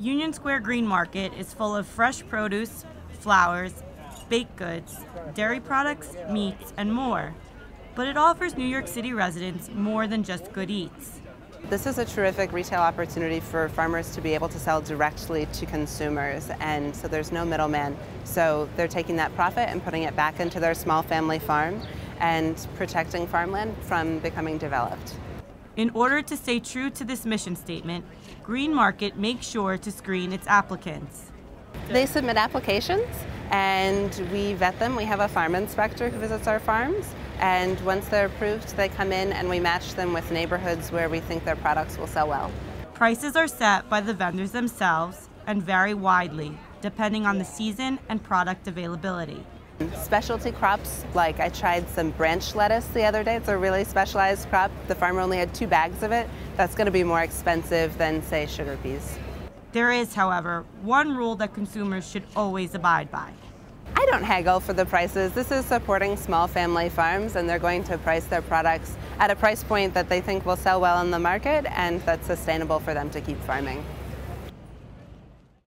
Union Square Greenmarket is full of fresh produce, flowers, baked goods, dairy products, meats, and more. But it offers New York City residents more than just good eats. This is a terrific retail opportunity for farmers to be able to sell directly to consumers, and so there's no middleman. So they're taking that profit and putting it back into their small family farm and protecting farmland from becoming developed. In order to stay true to this mission statement, Greenmarket makes sure to screen its applicants. They submit applications and we vet them. We have a farm inspector who visits our farms and once they're approved, they come in and we match them with neighborhoods where we think their products will sell well. Prices are set by the vendors themselves and vary widely depending on the season and product availability. Specialty crops, like I tried some branch lettuce the other day. It's a really specialized crop. The farmer only had two bags of it. That's going to be more expensive than, say, sugar peas. There is, however, one rule that consumers should always abide by. I don't haggle for the prices. This is supporting small family farms and they're going to price their products at a price point that they think will sell well in the market and that's sustainable for them to keep farming.